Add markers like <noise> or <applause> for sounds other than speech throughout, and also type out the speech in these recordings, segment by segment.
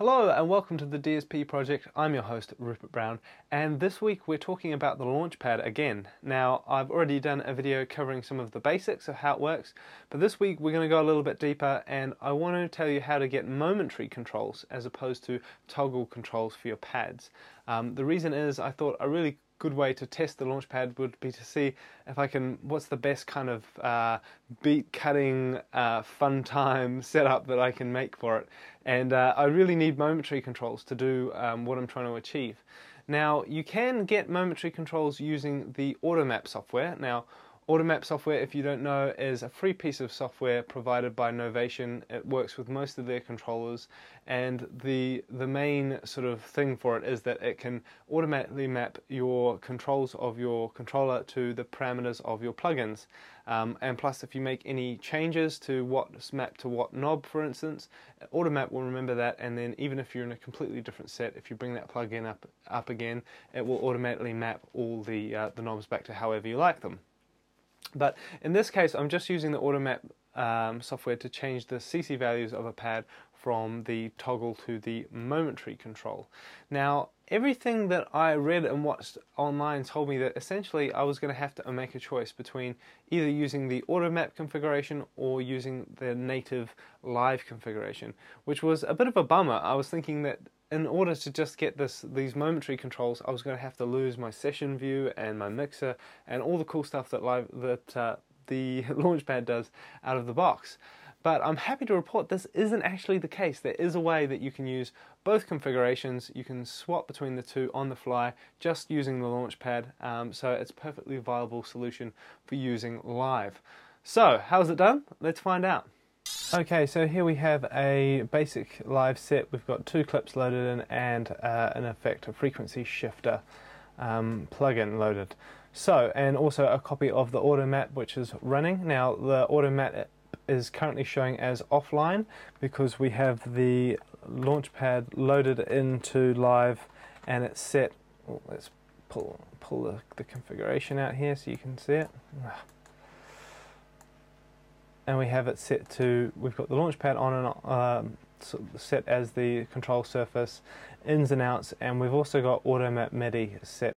Hello and welcome to the DSP project. I'm your host Rupert Brown and this week we're talking about the Launchpad again. Now I've already done a video covering some of the basics of how it works but this week we're going to go a little bit deeper and I want to tell you how to get momentary controls as opposed to toggle controls for your pads. Um, the reason is I thought a really good way to test the Launchpad would be to see if I can, what's the best kind of uh, beat cutting uh, fun time <laughs> setup that I can make for it. And uh, I really need momentary controls to do um, what I'm trying to achieve. Now, you can get momentary controls using the Automap software. Now, Automap software, if you don't know, is a free piece of software provided by Novation. It works with most of their controllers, and the the main sort of thing for it is that it can automatically map your controls of your controller to the parameters of your plugins. Um, and plus, if you make any changes to what's mapped to what knob, for instance, Automap will remember that, and then even if you're in a completely different set, if you bring that plugin up up again, it will automatically map all the uh, the knobs back to however you like them. But in this case, I'm just using the Automap um, software to change the CC values of a pad from the toggle to the momentary control. Now, everything that I read and watched online told me that essentially I was going to have to make a choice between either using the Automap configuration or using the native live configuration, which was a bit of a bummer. I was thinking that in order to just get this these momentary controls, I was going to have to lose my session view and my mixer and all the cool stuff that live that uh, the <laughs> Launchpad does out of the box. But I'm happy to report this isn't actually the case. There is a way that you can use both configurations. You can swap between the two on the fly just using the Launchpad. Um, so it's a perfectly viable solution for using live. So, how's it done? Let's find out. Okay, so here we have a basic live set. We've got two clips loaded in and uh, an effect, a frequency shifter um, plugin loaded. So, and also a copy of the Automap which is running. Now, the Automap is currently showing as offline because we have the Launchpad loaded into live and it's set. Let's pull pull the, the configuration out here so you can see it and we have it set to, we've got the launch pad on and um, set as the control surface, ins and outs, and we've also got Automap MIDI set.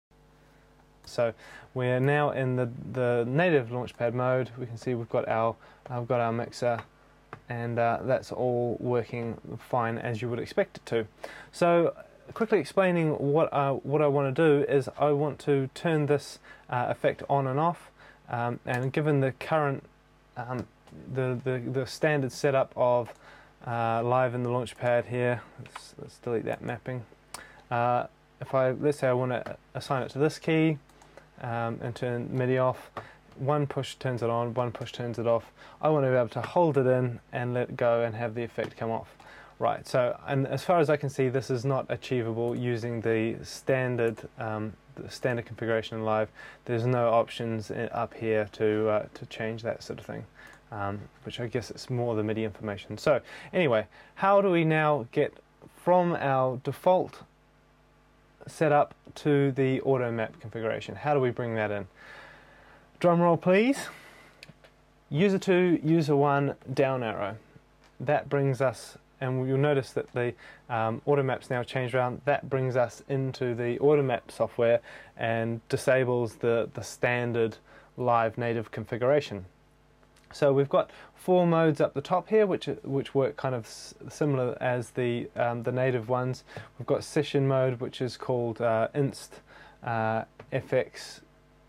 So we're now in the, the native launchpad mode. We can see we've got our, I've got our mixer, and uh, that's all working fine as you would expect it to. So quickly explaining what I, what I want to do is I want to turn this uh, effect on and off, um, and given the current um, the, the, the standard setup of uh, live in the launchpad here. Let's, let's delete that mapping. Uh, if I let's say I want to assign it to this key um, and turn MIDI off, one push turns it on, one push turns it off. I want to be able to hold it in and let go and have the effect come off. Right, so and as far as I can see, this is not achievable using the standard um, the standard configuration in live. There's no options up here to uh, to change that sort of thing um, which I guess it's more the MIDI information. So anyway, how do we now get from our default setup to the auto map configuration? How do we bring that in? Drum roll please. User 2, user 1, down arrow. That brings us, and you'll notice that the um, Automap's now changed around, that brings us into the auto map software and disables the, the standard live native configuration. So we've got four modes up the top here, which which work kind of similar as the um, the native ones. We've got session mode, which is called uh, Inst, uh, FX,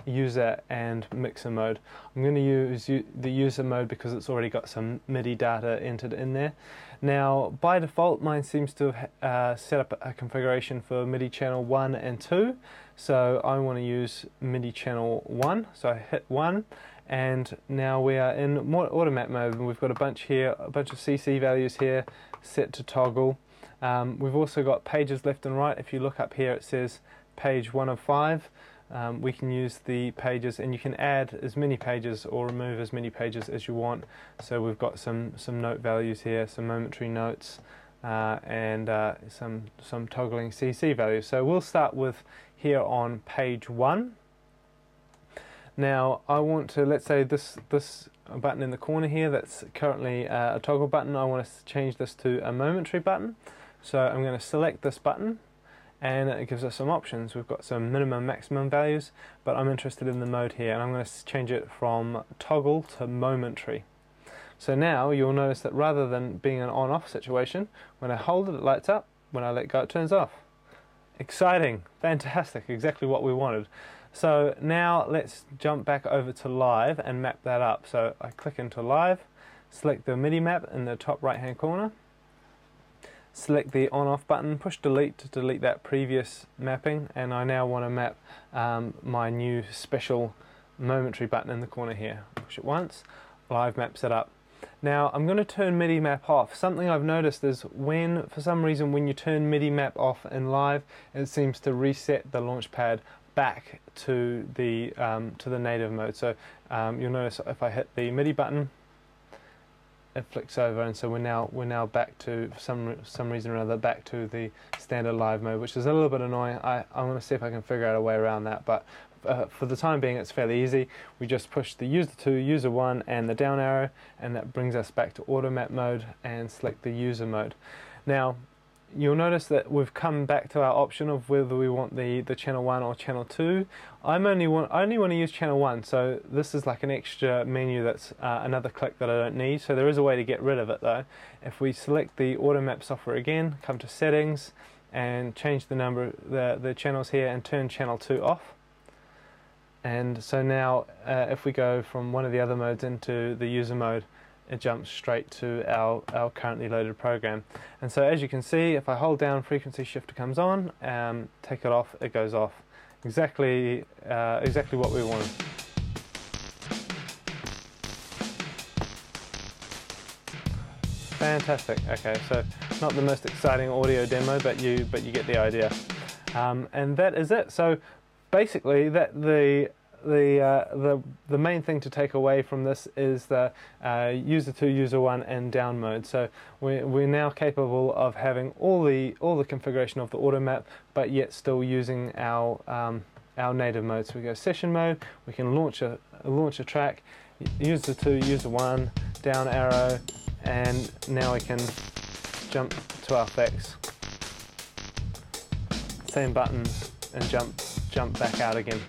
User, and Mixer mode. I'm going to use the User mode because it's already got some MIDI data entered in there. Now, by default, mine seems to have uh, set up a configuration for MIDI channel 1 and 2. So I want to use MIDI channel 1. So I hit 1 and now we are in more Automap mode and we've got a bunch here, a bunch of CC values here set to toggle. Um, we've also got pages left and right. If you look up here it says page 1 of 5. Um, we can use the pages and you can add as many pages or remove as many pages as you want. So we've got some, some note values here, some momentary notes uh, and uh, some, some toggling CC values. So we'll start with here on page 1 now I want to, let's say this, this button in the corner here that's currently uh, a toggle button, I want to change this to a momentary button. So I'm going to select this button and it gives us some options. We've got some minimum maximum values, but I'm interested in the mode here and I'm going to change it from toggle to momentary. So now you'll notice that rather than being an on-off situation, when I hold it, it lights up, when I let go, it turns off. Exciting, fantastic, exactly what we wanted. So now let's jump back over to live and map that up. So I click into live, select the MIDI map in the top right hand corner, select the on off button, push delete to delete that previous mapping and I now want to map um, my new special momentary button in the corner here. Push it once, live maps it up. Now I'm going to turn MIDI map off. Something I've noticed is when, for some reason, when you turn MIDI map off in live, it seems to reset the launchpad back to the um, to the native mode. So um, you'll notice if I hit the MIDI button, it flicks over, and so we're now we're now back to some some reason or other back to the standard live mode, which is a little bit annoying. I I want to see if I can figure out a way around that, but. Uh, for the time being, it's fairly easy. We just push the user 2, user 1, and the down arrow, and that brings us back to auto map mode and select the user mode. Now, you'll notice that we've come back to our option of whether we want the, the channel 1 or channel 2. I'm only want, I only want to use channel 1, so this is like an extra menu that's uh, another click that I don't need, so there is a way to get rid of it though. If we select the auto map software again, come to settings, and change the number, the, the channels here and turn channel 2 off. And so now uh, if we go from one of the other modes into the user mode, it jumps straight to our, our currently loaded program. And so as you can see, if I hold down frequency shifter comes on, um, take it off, it goes off. Exactly, uh, exactly what we wanted. Fantastic. Okay, so not the most exciting audio demo, but you but you get the idea. Um, and that is it. So basically, that the the uh, the the main thing to take away from this is the uh, user two, user one, and down mode. So we're we're now capable of having all the all the configuration of the auto map, but yet still using our um, our native mode. So we go session mode. We can launch a launch a track, user two, user one, down arrow, and now we can jump to our effects. Same buttons and jump jump back out again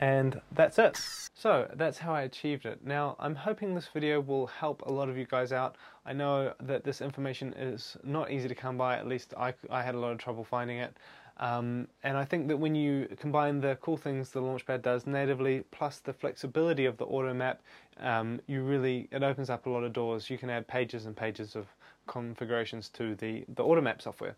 and that's it. So that's how I achieved it. Now I'm hoping this video will help a lot of you guys out. I know that this information is not easy to come by, at least I, I had a lot of trouble finding it. Um, and I think that when you combine the cool things the Launchpad does natively plus the flexibility of the auto map, um, you really it opens up a lot of doors. You can add pages and pages of configurations to the, the auto map software.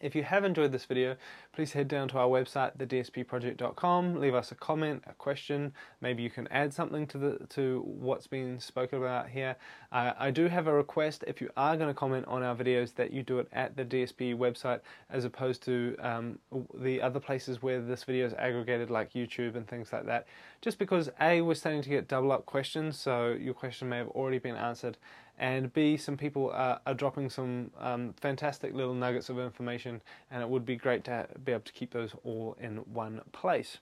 If you have enjoyed this video, please head down to our website, thedspproject.com, leave us a comment, a question, maybe you can add something to the to what's been spoken about here. Uh, I do have a request, if you are going to comment on our videos, that you do it at the DSP website as opposed to um, the other places where this video is aggregated like YouTube and things like that. Just because A, we're starting to get double up questions, so your question may have already been answered, and B, some people are, are dropping some um, fantastic little nuggets of information, and it would be great to be able to keep those all in one place.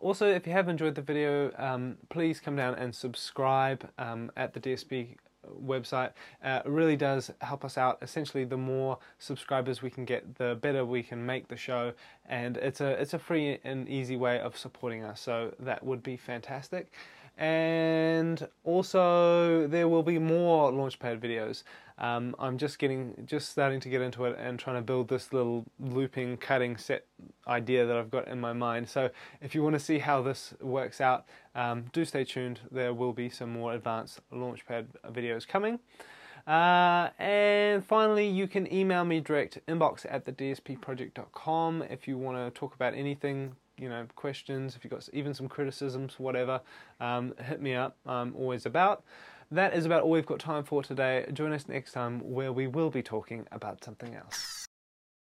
Also, if you have enjoyed the video, um, please come down and subscribe um, at the DSP website. Uh, it really does help us out. Essentially, the more subscribers we can get, the better we can make the show, and it's a it's a free and easy way of supporting us. So that would be fantastic and also there will be more launchpad videos. Um, i'm just getting just starting to get into it and trying to build this little looping cutting set idea that i've got in my mind. So if you want to see how this works out um, do stay tuned. There will be some more advanced launchpad videos coming. Uh, and finally, you can email me direct inbox at the dspproject.com if you want to talk about anything you know questions, if you've got even some criticisms, whatever, um, hit me up. I'm always about. That is about all we've got time for today. Join us next time where we will be talking about something else.